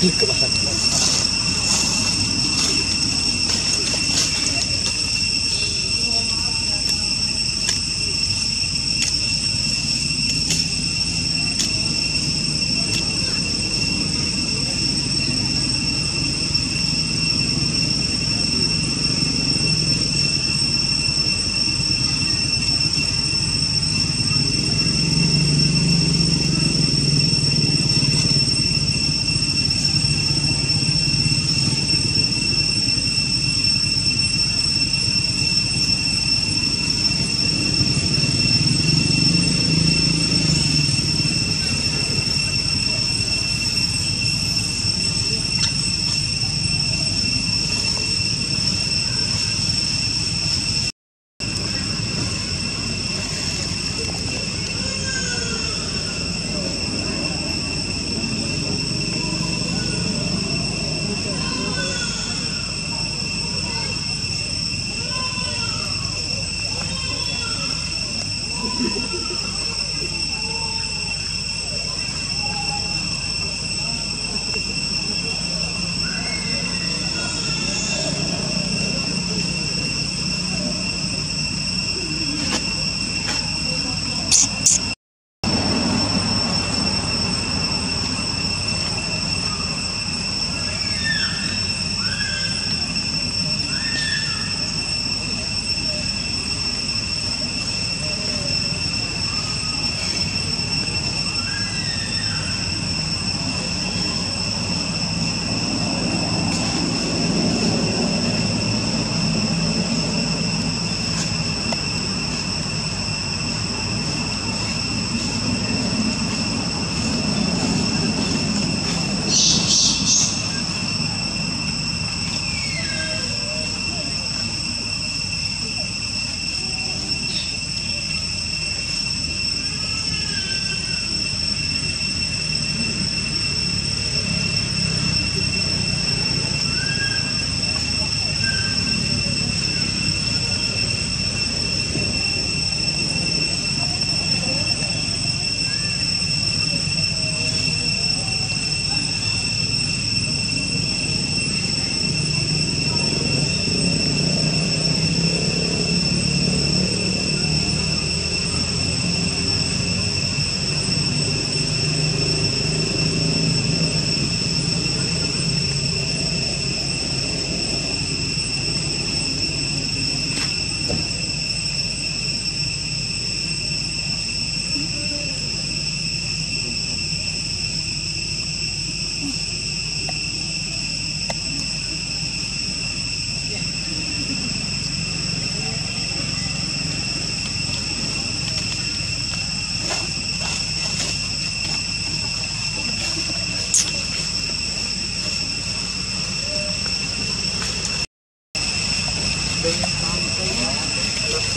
ピックばかり。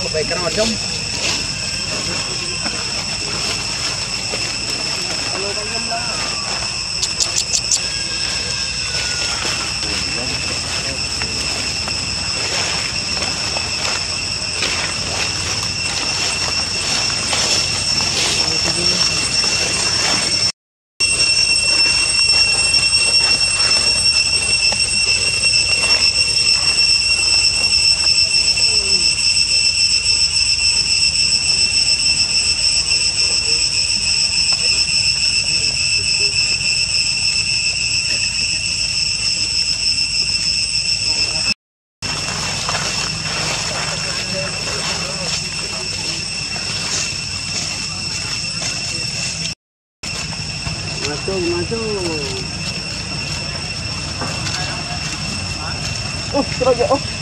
ఒక ఎకరం అడ్డం masuk. Oh, terus oh.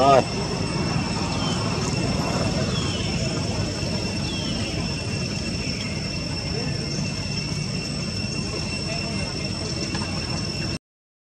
rồi